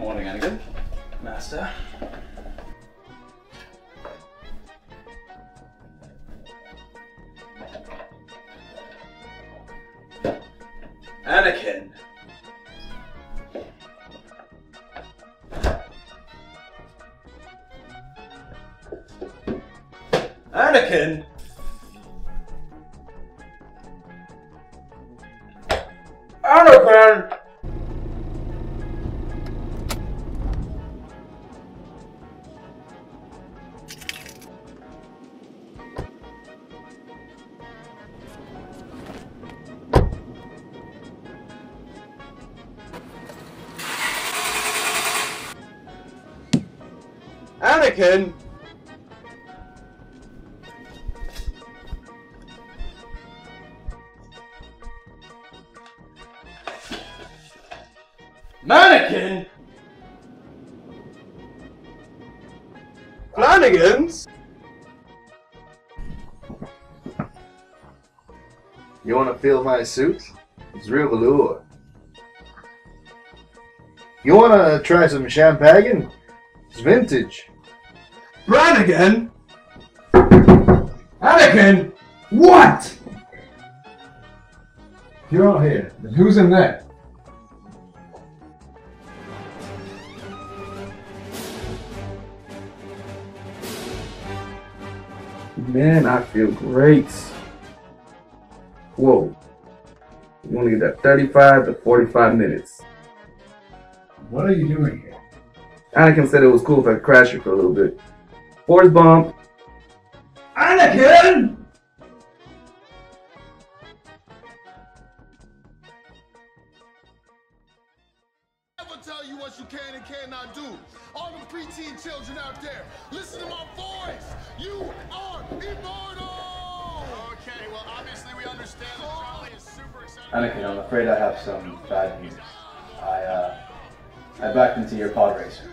Morning, Anakin. Master. Anakin. Anakin. Anakin. Anakin. Mannequin? Flannigan's? You want to feel my suit? It's real velour. You want to try some champagne? It's vintage. Flannigan? Anakin? What? You're all here. Then who's in there? Man, I feel great. Whoa. You to get that 35 to 45 minutes. What are you doing here? Anakin said it was cool if I crashed it for a little bit. Force bump. Anakin? never tell you what you can and cannot do. All the preteen children out there, listen to my voice. You are immortal. Okay, well, obviously we understand that Charlie is super excited. Anakin, I'm afraid I have some bad news. I, uh, I backed into your pod racer.